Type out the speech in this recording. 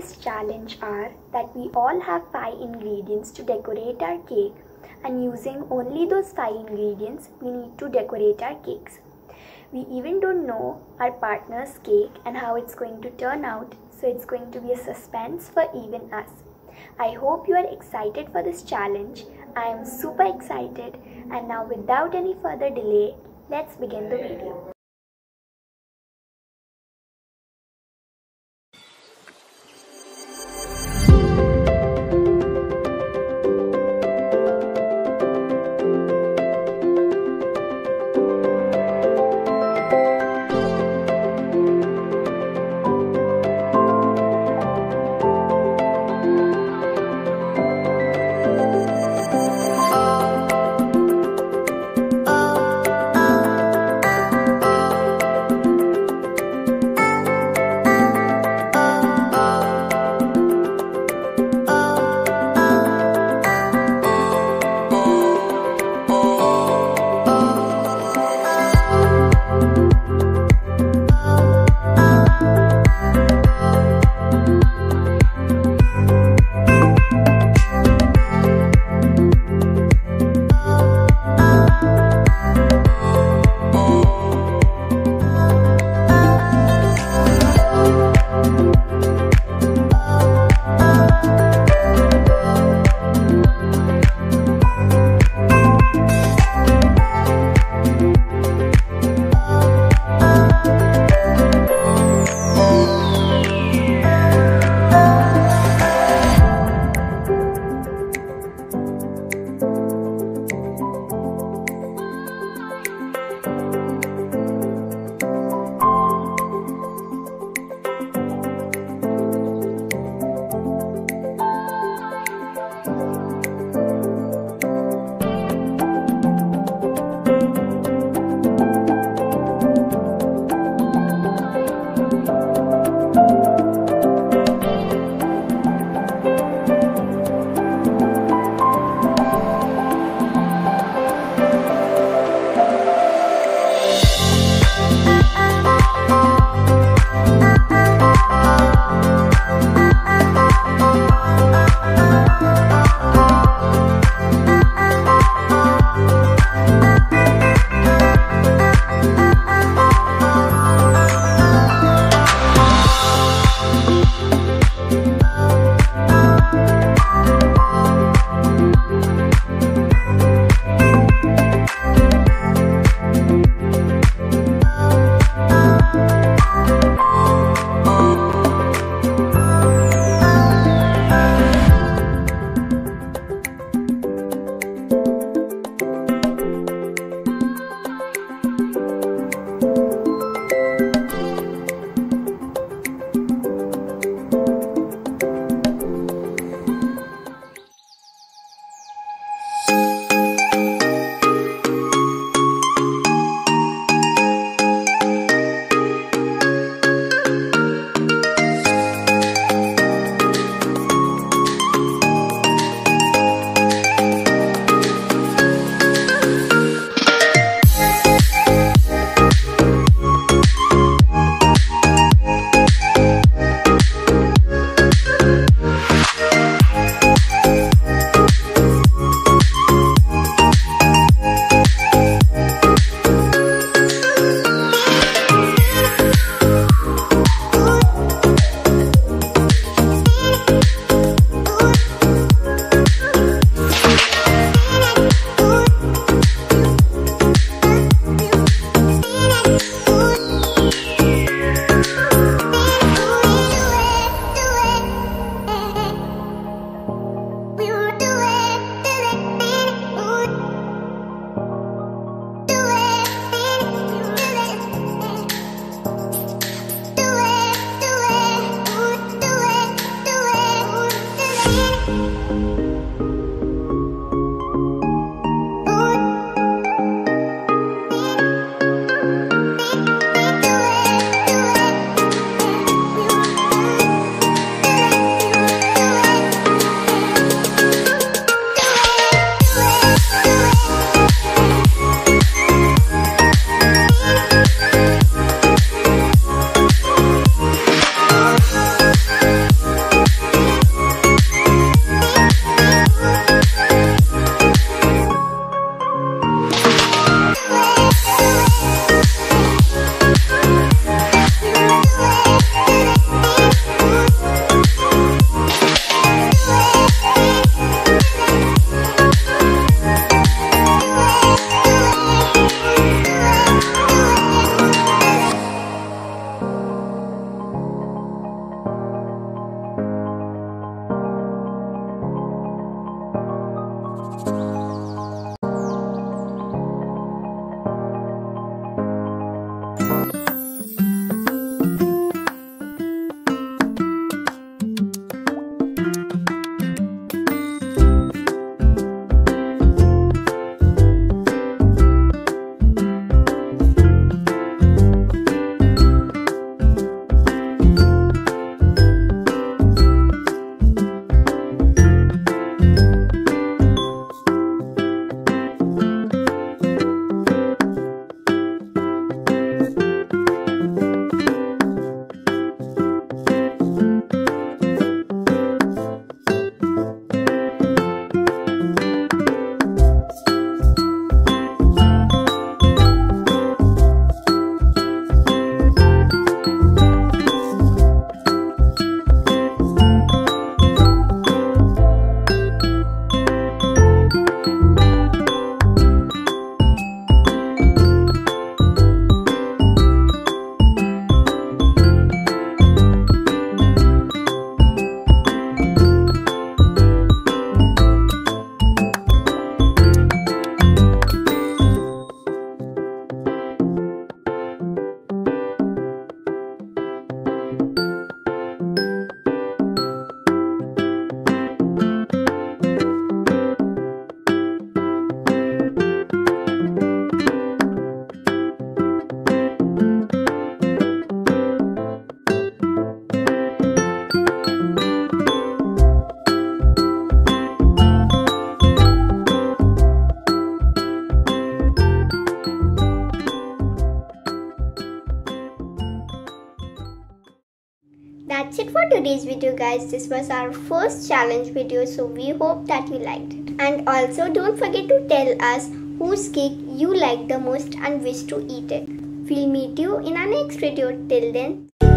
challenge are that we all have 5 ingredients to decorate our cake and using only those 5 ingredients we need to decorate our cakes. We even don't know our partner's cake and how it's going to turn out so it's going to be a suspense for even us. I hope you are excited for this challenge. I am super excited and now without any further delay, let's begin the video. Música today's video guys. This was our first challenge video so we hope that you liked it. And also don't forget to tell us whose cake you like the most and wish to eat it. We'll meet you in our next video. Till then.